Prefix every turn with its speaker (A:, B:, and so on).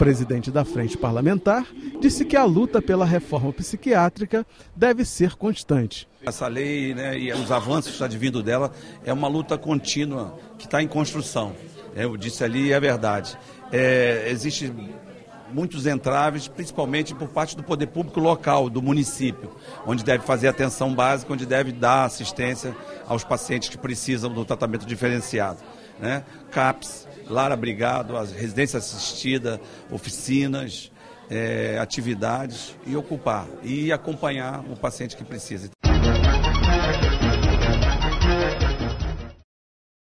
A: presidente da Frente Parlamentar, disse que a luta pela reforma psiquiátrica deve ser constante.
B: Essa lei né, e os avanços advindo dela é uma luta contínua que está em construção. Eu disse ali e é verdade. É, existe muitos entraves, principalmente por parte do poder público local, do município, onde deve fazer atenção básica, onde deve dar assistência aos pacientes que precisam do tratamento diferenciado né? CAPS, Lar Abrigado, as residência assistida, oficinas, é, atividades e ocupar e acompanhar o paciente que precisa.